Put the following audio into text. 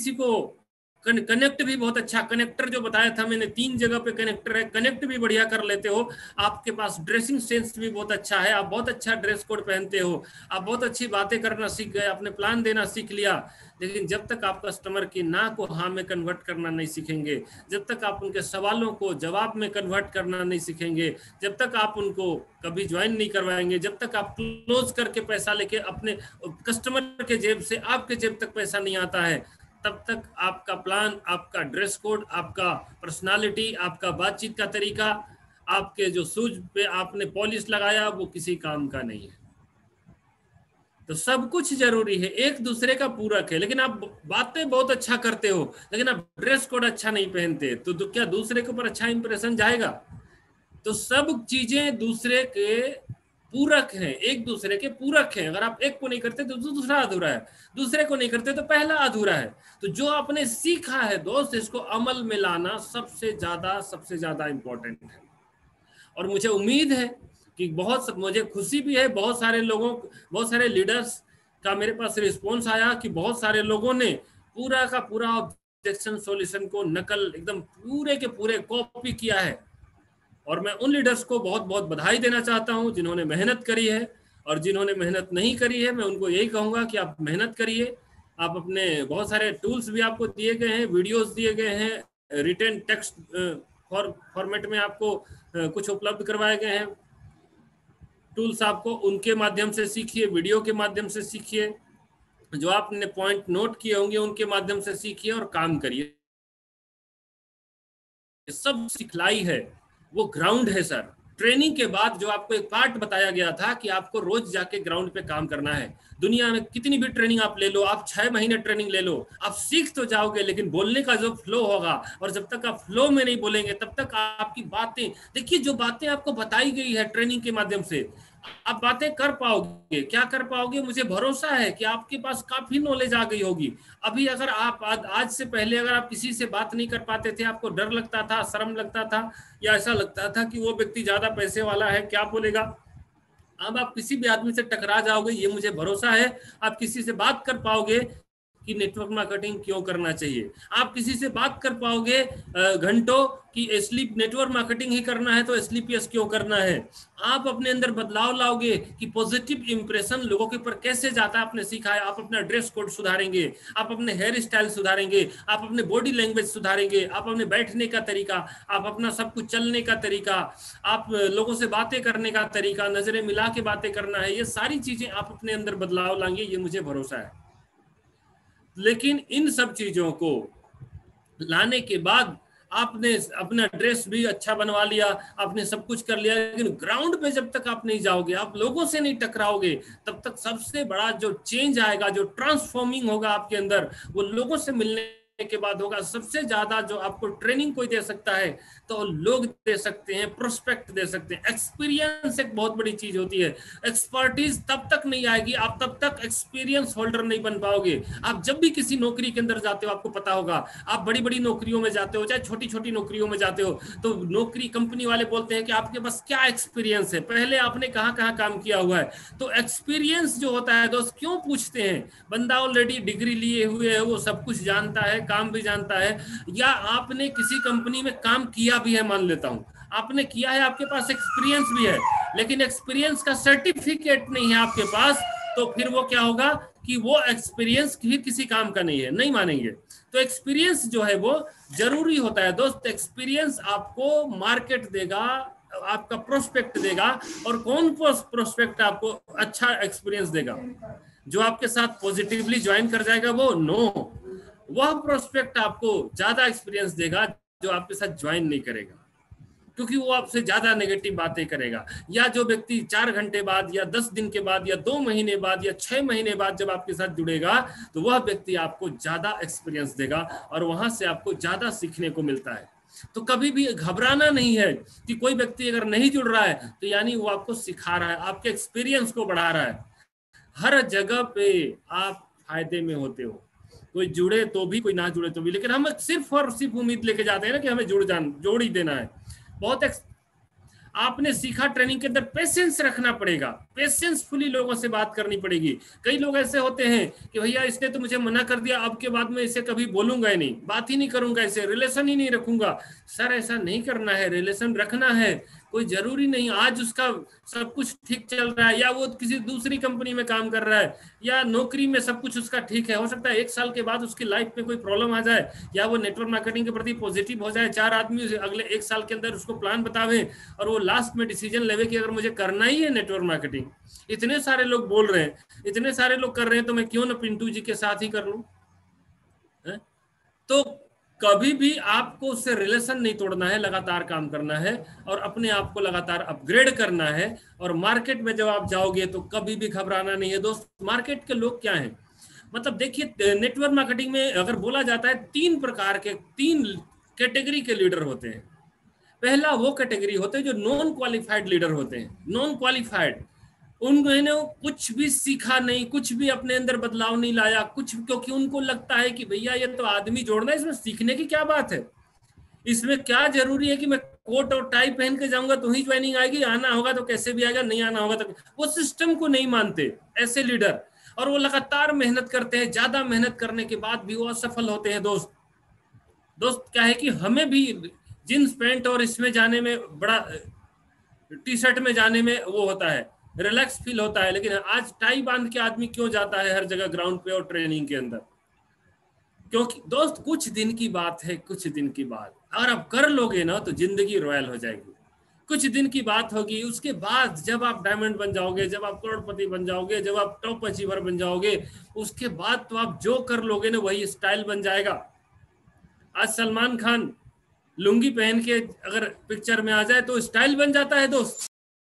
किसी को कनेक्ट भी बहुत अच्छा कनेक्टर जो बताया था मैंने, तीन जगह पे कनेक्टर है कनेक्ट भी बढ़िया कर लेते हो। आपके पास ड्रेसिंग सेंस भी बहुत अच्छा है, आप बहुत अच्छा ड्रेस कोड पहनते हो, आप बहुत अच्छी बातें करना सीख गए, आपने प्लान देना सीख लिया, लेकिन जब तक आप कस्टमर की ना को हाँ में कन्वर्ट करना नहीं सीखेंगे, जब तक आप उनके सवालों को जवाब में कन्वर्ट करना नहीं सीखेंगे, जब तक आप उनको कभी ज्वाइन नहीं करवाएँगे, जब तक आप क्लोज करके पैसा लेके अपने कस्टमर के जेब से आपके जेब तक पैसा नहीं आता है तब तक आपका प्लान आपका ड्रेस कोड आपका पर्सनालिटी आपका बातचीत का तरीका आपके जो सूज पे आपने पॉलिश लगाया वो किसी काम का नहीं है। तो सब कुछ ज़रूरी है एक दूसरे का पूरक है लेकिन आप बातें बहुत अच्छा करते हो लेकिन आप ड्रेस कोड अच्छा नहीं पहनते तो, तो क्या दूसरे के ऊपर अच्छा इंप्रेशन जाएगा? तो सब चीज़ें दूसरे के पूरक हैं, एक दूसरे के पूरक हैं। अगर आप एक को नहीं करते तो दूसरा अधूरा है। दूसरे को नहीं करते तो पहला अधूरा है। तो जो आपने सीखा है दोस्त, इसको अमल में लाना सबसे ज़्यादा सबसे ज़्यादा इंपॉर्टेंट है। और मुझे उम्मीद है कि बहुत मुझे खुशी भी है। बहुत सारे लोगों बहुत सारे लीडर्स का मेरे पास रिस्पॉन्स आया कि बहुत सारे लोगों ने पूरा का पूरा ऑब्जेक्शन सॉल्यूशन को नकल एकदम पूरे के पूरे कॉपी किया है। और मैं उन लीडर्स को बहुत बहुत बधाई देना चाहता हूँ जिन्होंने मेहनत करी है और जिन्होंने मेहनत नहीं करी है। मैं उनको यही कहूँगा कि आप मेहनत करिए। आप अपने बहुत सारे टूल्स भी आपको दिए गए हैं वीडियोस दिए गए हैं रिटर्न टेक्स्ट फॉर फॉर्मेट में आपको कुछ उपलब्ध करवाए गए हैं। टूल्स आपको उनके माध्यम से सीखिए वीडियो के माध्यम से सीखिए। जो आपने पॉइंट नोट किए होंगे, उनके माध्यम से सीखिए और काम करिए। सब सिखलाई है। वो ग्राउंड है सर ट्रेनिंग के बाद जो आपको एक पार्ट बताया गया था कि आपको रोज जाके ग्राउंड पे काम करना है। दुनिया में कितनी भी ट्रेनिंग आप ले लो, आप छह महीने ट्रेनिंग ले लो, आप सीख तो जाओगे, लेकिन बोलने का जो फ्लो होगा और जब तक आप फ्लो में नहीं बोलेंगे, तब तक आपकी बातें, देखिए जो बातें आपको बताई गई है ट्रेनिंग के माध्यम से आप बातें कर पाओगे। क्या कर पाओगे? मुझे भरोसा है कि आपके पास काफ़ी नॉलेज आ गई होगी। अभी अगर आप आज, आज से पहले अगर आप किसी से बात नहीं कर पाते थे आपको डर लगता था शर्म लगता था या ऐसा लगता था कि वो व्यक्ति ज़्यादा पैसे वाला है क्या बोलेगा? अब आप किसी भी आदमी से टकरा जाओगे ये मुझे भरोसा है। आप किसी से बात कर पाओगे कि नेटवर्क मार्केटिंग क्यों करना चाहिए? आप किसी से बात कर पाओगे घंटों कि स्लीप नेटवर्क मार्केटिंग ही करना है तो स्लीपीएस क्यों करना है? आप अपने अंदर बदलाव लाओगे कि पॉजिटिव इंप्रेशन लोगों के ऊपर कैसे जाता है? आपने सीखा है, आप अपना ड्रेस कोड सुधारेंगे, आप अपने हेयर स्टाइल सुधारेंगे, आप अपने बॉडी लैंग्वेज सुधारेंगे, आप अपने बैठने का तरीका, आप अपना सब कुछ चलने का तरीका, आप लोगों से बातें करने का तरीका, नज़रें मिला के बातें करना है, ये सारी चीज़ें आप अपने अंदर बदलाव लाएँगे, ये मुझे भरोसा है। लेकिन इन सब चीज़ों को लाने के बाद आपने अपना ड्रेस भी अच्छा बनवा लिया, आपने सब कुछ कर लिया, लेकिन ग्राउंड पे जब तक आप नहीं जाओगे, आप लोगों से नहीं टकराओगे, तब तक सबसे बड़ा जो चेंज आएगा, जो ट्रांसफॉर्मिंग होगा आपके अंदर, वो लोगों से मिलने के बाद होगा। सबसे ज़्यादा जो आपको ट्रेनिंग कोई दे सकता है तो लोग दे सकते हैं प्रोस्पेक्ट दे सकते हैं। एक्सपीरियंस एक बहुत बड़ी चीज़ होती है। एक्सपर्टीज तब तक नहीं आएगी, आप तब तक एक्सपीरियंस होल्डर नहीं बन पाओगे। आप जब भी किसी नौकरी के अंदर जाते हो, आपको पता होगा, आप बड़ी बड़ी नौकरियों में जाते हो, चाहे छोटी छोटी नौकरियों में जाते हो तो नौकरी कंपनी वाले बोलते हैं कि आपके पास क्या एक्सपीरियंस है? पहले आपने कहाँ कहाँ काम किया हुआ है? तो एक्सपीरियंस जो होता है, दोस्त, क्यों पूछते हैं? बंदा ऑलरेडी डिग्री लिए हुए है, वो सब कुछ जानता है काम भी जानता है, या आपने किसी कंपनी में काम किया भी है, मान लेता हूँ। आपने किया है, आपके पास एक्सपीरियंस भी है, लेकिन एक्सपीरियंस का सर्टिफिकेट नहीं है आपके पास तो फिर वो क्या होगा कि वो एक्सपीरियंस भी किसी काम का नहीं है, नहीं मानेंगे। तो एक्सपीरियंस जो है वो ज़रूरी होता है दोस्त। एक्सपीरियंस आपको मार्केट देगा, आपका प्रोस्पेक्ट देगा, और कौन प्रोस्पेक्ट आपको अच्छा एक्सपीरियंस देगा? जो आपके साथ पॉजिटिवली ज्वाइन कर जाएगा वो नो वह प्रोस्पेक्ट आपको ज़्यादा एक्सपीरियंस देगा जो आपके साथ ज्वाइन नहीं करेगा। क्योंकि वो आपसे ज़्यादा नेगेटिव बातें करेगा। या जो व्यक्ति चार घंटे बाद, या दस दिन के बाद, या दो महीने बाद, या छह महीने बाद जब आपके साथ जुड़ेगा तो वह व्यक्ति आपको ज़्यादा एक्सपीरियंस देगा और वहाँ से आपको ज़्यादा सीखने को मिलता है। तो कभी भी घबराना नहीं है कि कोई व्यक्ति अगर नहीं जुड़ रहा है तो यानी वो आपको सिखा रहा है, आपके एक्सपीरियंस को बढ़ा रहा है। हर जगह पे आप फ़ायदे में होते हो। कोई जुड़े तो भी, कोई ना जुड़े तो भी। लेकिन हम सिर्फ़ और सिर्फ़ उम्मीद लेके जाते हैं ना कि हमें जुड़ जान, जोड़ ही देना है। बहुत आपने सीखा ट्रेनिंग के अंदर पेशेंस रखना पड़ेगा। पेशेंसफुली लोगों से बात करनी पड़ेगी। कई लोग ऐसे होते हैं कि भैया, इसने तो मुझे मना कर दिया, अब के बाद में इसे कभी बोलूँगा ही नहीं, बात ही नहीं करूँगा इसे रिलेशन ही नहीं रखूँगा। सर, ऐसा नहीं करना है रिलेशन रखना है, कोई ज़रूरी नहीं, आज उसका सब कुछ ठीक चल रहा है, या वो किसी दूसरी कंपनी में काम कर रहा है, या नौकरी में सब कुछ उसका ठीक है, हो सकता है एक साल के बाद उसकी लाइफ में कोई प्रॉब्लम आ जाए, या वो नेटवर्क मार्केटिंग के प्रति पॉजिटिव हो जाए, चार आदमी अगले एक साल के अंदर उसको प्लान बतावे, और वो लास्ट में डिसीज़न लेवे कि अगर मुझे करना ही है नेटवर्क मार्केटिंग इतने सारे लोग बोल रहे हैं, इतने सारे लोग कर रहे हैं तो मैं क्यों ना पिंटू जी के साथ ही कर लू? तो कभी भी आपको उससे रिलेशन नहीं तोड़ना है, लगातार काम करना है और अपने आप को लगातार अपग्रेड करना है और मार्केट में जब आप जाओगे तो कभी भी घबराना नहीं है। दोस्त मार्केट के लोग क्या हैं? मतलब देखिए नेटवर्क मार्केटिंग में अगर बोला जाता है, तीन प्रकार के, तीन कैटेगरी के लीडर होते हैं। पहला वो कैटेगरी होते हैं जो नॉन क्वालिफाइड लीडर होते हैं। नॉन क्वालिफाइड उन्होंने कुछ भी सीखा नहीं, कुछ भी अपने अंदर बदलाव नहीं लाया, कुछ क्योंकि उनको लगता है कि भैया, ये तो आदमी जोड़ना है, इसमें सीखने की क्या बात है? इसमें क्या ज़रूरी है कि मैं कोट और टाई पहन के जाऊँगा तो ही ज्वाइनिंग आएगी, आना होगा तो कैसे भी आएगा, नहीं आना होगा तो वो सिस्टम को नहीं मानते, ऐसे लीडर और वो लगातार मेहनत करते हैं, ज़्यादा मेहनत करने के बाद भी वो असफल होते हैं, दोस्त। दोस्त, क्या है कि हमें भी जींस पैंट और इसमें जाने में बड़ा टी शर्ट में जाने में वो होता है। रिलैक्स फील होता है, लेकिन आज टाई बाँध के आदमी क्यों जाता है हर जगह ग्राउंड पे और ट्रेनिंग के अंदर? क्योंकि दोस्त, कुछ दिन की बात है, कुछ दिन की बात। अगर आप कर लोगे ना तो ज़िंदगी रॉयल हो जाएगी। कुछ दिन की बात होगी, उसके बाद जब आप डायमंड बन जाओगे, जब आप करोड़पति बन जाओगे, जब आप टॉप अचीवर बन जाओगे, उसके बाद तो आप जो कर लोगे ना, वही स्टाइल बन जाएगा। आज सलमान खान लुंगी पहन के अगर पिक्चर में आ जाए तो स्टाइल बन जाता है, दोस्त।